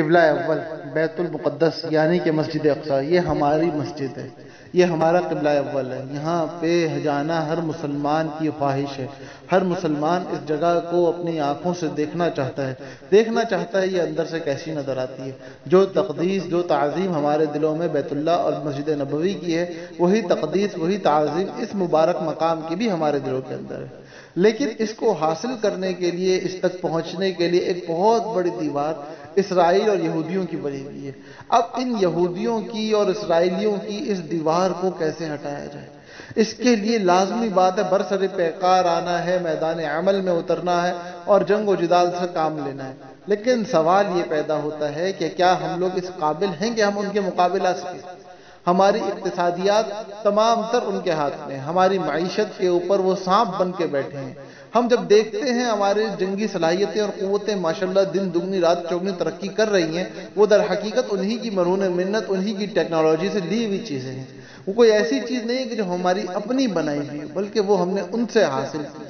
किबला अव्वल, बैतुल मुक़द्दस, यानी कि मस्जिद अक्सा, ये हमारी मस्जिद है। ये हमारा किबला अव्वल है। यहाँ पे जाना हर मुसलमान की ख्वाहिश है। हर मुसलमान इस जगह को अपनी आँखों से देखना चाहता है। देखना चाहता है ये अंदर से कैसी नज़र आती है। जो तकदीस, जो तज़ीम हमारे दिलों में बैतुल्ला और मस्जिद नबवी की है, वही तकदीस, वही तज़ीम इस मुबारक मकाम की भी हमारे दिलों के अंदर है। लेकिन इसको हासिल करने के लिए, इस तक पहुँचने के लिए एक बहुत बड़ी दीवार इसराइल और यहूदियों की बनी हुई है। अब इन यहूदियों की और इसराइलियों की इस दीवार को कैसे हटाया जाए? इसके लिए लाजमी बात है, बरसर पैकार आना है, मैदान अमल में उतरना है और जंग व जिदाल से काम लेना है। लेकिन सवाल ये पैदा होता है कि क्या हम लोग इस काबिल हैं कि हम उनके मुकाबला सकें हमारी इकतसादियात तमाम तर उनके हाथ में हमारी मीशत के ऊपर वो सांप बन के बैठे हैं। हम जब देखते हैं हमारे जंगी सलाहियतें और क़वतें, माशाल्लाह, दिन दुगनी, रात चौगनी तरक्की कर रही हैं, वो दर हकीकत उन्हीं की मरून मिन्नत, उन्हीं की टेक्नोलॉजी से ली हुई चीज़ें हैं। वो कोई ऐसी चीज़ नहीं है कि जो हमारी अपनी बनाई हुई बल्कि वो हमने उनसे हासिल की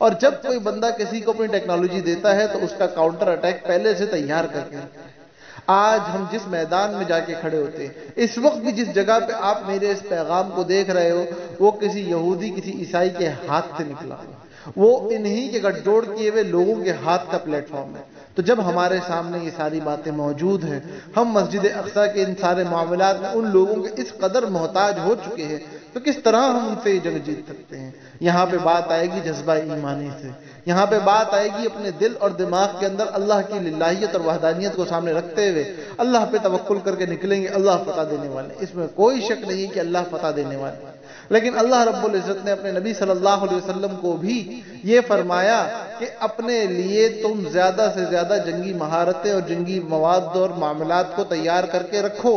और जब कोई बंदा किसी को अपनी टेक्नोलॉजी देता है तो उसका काउंटर अटैक पहले से तैयार करके आज हम जिस मैदान में जाके खड़े होते हैं, इस वक्त भी जिस जगह पे आप मेरे इस पैगाम को देख रहे हो, वो किसी यहूदी, किसी ईसाई के हाथ से निकला वो इन्हीं के गठजोड़ किए हुए लोगों के हाथ का प्लेटफॉर्म है। तो जब हमारे सामने ये सारी बातें मौजूद हैं, हम मस्जिद अक्सा के इन सारे मामला में उन लोगों के इस कदर मोहताज हो चुके हैं तो किस तरह हम उनसे जंग जीत सकते हैं? यहाँ पे बात आएगी जज्बा ईमानी से। यहाँ पे बात आएगी अपने दिल और दिमाग के अंदर अल्लाह की लाहियत और वहदानियत को सामने रखते हुए। अल्लाह पे तवक्ल करके निकलेंगे, अल्लाह फतह देने वाले। इसमें कोई शक नहीं कि अल्लाह फतह देने वाले लेकिन अल्लाह रब्बुल इज़्ज़त ने अपने नबी सल्लल्लाहु अलैहि वसल्लम को भी ये फरमाया कि अपने लिए तुम ज़्यादा से ज़्यादा जंगी महारतें और जंगी मवाद और मामलात को तैयार करके रखो।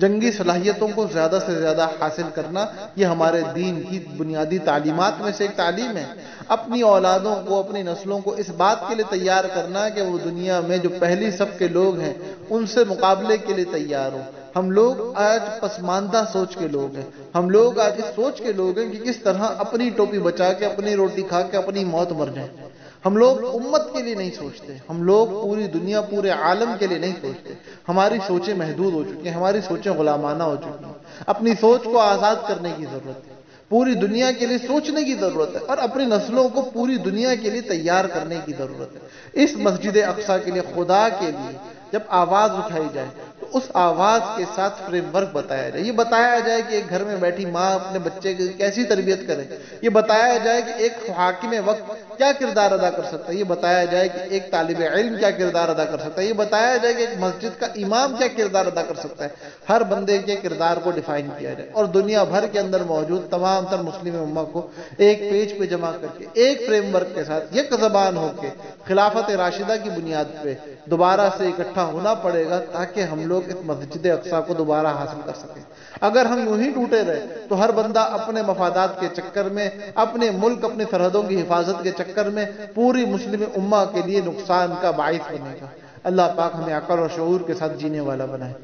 जंगी सलाहियतों को ज़्यादा से ज़्यादा हासिल करना यह हमारे दीन की बुनियादी तालीमत में से एक तालीम है। अपनी औलादों को, अपनी नस्लों को इस बात के लिए तैयार करना कि वो दुनिया में जो पहली सब के लोग हैं, उनसे मुकाबले के लिए तैयार हो। हम लोग आज पसमानदा सोच के लोग हैं। हम लोग आज इस सोच के लोग हैं कि किस तरह अपनी टोपी बचा के, अपनी रोटी खा के, अपनी मौत मर जाए। हम लोग उम्मत के लिए नहीं सोचते। हम लोग पूरी दुनिया, पूरे आलम के लिए नहीं सोचते। हमारी सोचें महदूद हो चुकी हैं, हमारी सोचें गुलामाना हो चुकी हैं। अपनी सोच को आज़ाद करने की ज़रूरत है। पूरी दुनिया के लिए सोचने की ज़रूरत है और अपनी नस्लों को पूरी दुनिया के लिए तैयार करने की ज़रूरत है। इस मस्जिद अक्सा के लिए खुदा के लिए जब आवाज़ उठाई जाए उस आवाज़ के साथ फ्रेमवर्क बताया जाए। ये बताया जाए कि एक घर में बैठी माँ अपने बच्चे की कैसी तरबियत करे। ये बताया जाए कि एक हाकिम वक्त क्या किरदार अदा कर सकता है। ये बताया जाए कि एक तालिब इल्म क्या किरदार अदा कर सकता है। ये बताया जाए कि एक मस्जिद का इमाम क्या किरदार अदा कर सकता है। हर बंदे के किरदार को डिफाइन किया जाए। और दुनिया भर के अंदर मौजूद तमाम तर मुस्लिम उम्मा को एक पेज पे जमा करके, एक फ्रेमवर्क के साथ एक जबान होकर खिलाफत राशिदा की बुनियाद पे दोबारा से इकट्ठा होना पड़ेगा ताकि हम लोग इस मस्जिद अक्सा को दोबारा हासिल कर सकें। अगर हम यूँ ही टूटे रहे तो हर बंदा अपने मफादात के चक्कर में, अपने मुल्क, अपनी सरहदों की हिफाजत के चक्कर में, पूरी मुस्लिम उम्मा के लिए नुकसान का बायस बनेगा। अल्लाह पाक हमें अकल और शूर के साथ जीने वाला बनाए।